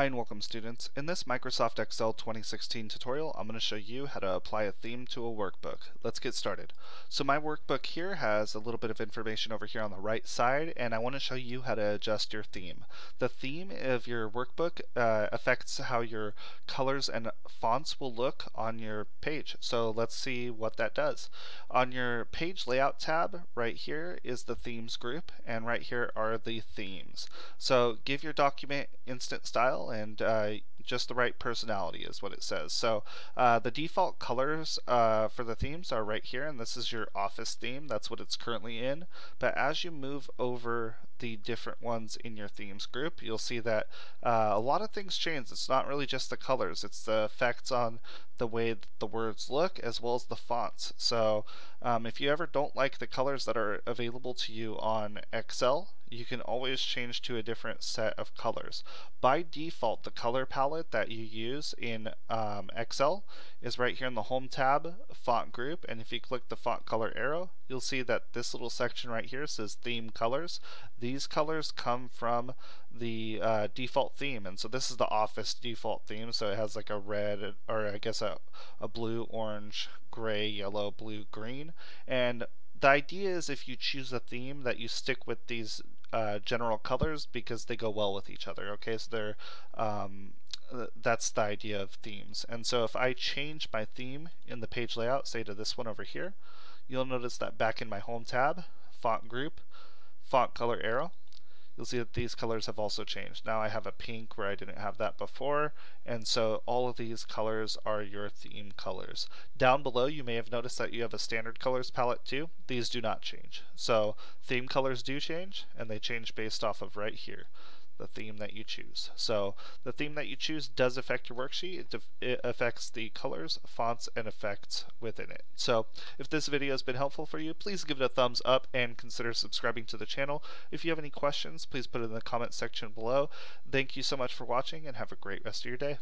Hi and welcome students. In this Microsoft Excel 2016 tutorial, I'm going to show you how to apply a theme to a workbook. Let's get started. So my workbook here has a little bit of information over here on the right side, and I want to show you how to adjust your theme. The theme of your workbook uh, affects how your colors and fonts will look on your page. So let's see what that does. On your page layout tab, right here is the themes group, and right here are the themes. So give your document instant style and uh, just the right personality is what it says. So uh, the default colors uh, for the themes are right here, and this is your office theme. That's what it's currently in. But as you move over the different ones in your themes group, you'll see that uh, a lot of things change. It's not really just the colors, it's the effects on the way the words look as well as the fonts. So um, if you ever don't like the colors that are available to you on Excel, you can always change to a different set of colors. By default, the color palette that you use in um, Excel is right here in the Home tab, Font Group, and if you click the font color arrow, you'll see that this little section right here says Theme Colors. These colors come from the uh, default theme, and so this is the Office default theme, so it has like a red, or I guess a, a blue, orange, gray, yellow, blue, green, and the idea is if you choose a theme that you stick with these uh, general colors because they go well with each other. Okay, so they're um, that's the idea of themes. And so if I change my theme in the page layout, say to this one over here, you'll notice that back in my home tab, font group, font color arrow, you'll see that these colors have also changed. Now I have a pink where I didn't have that before, and so all of these colors are your theme colors. Down below you may have noticed that you have a standard colors palette too. These do not change. So theme colors do change, and they change based off of right here the theme that you choose. So the theme that you choose does affect your worksheet. It, it, affects the colors, fonts, and effects within it. So if this video has been helpful for you, please give it a thumbs up and consider subscribing to the channel. If you have any questions, please put it in the comment section below. Thank you so much for watching and have a great rest of your day.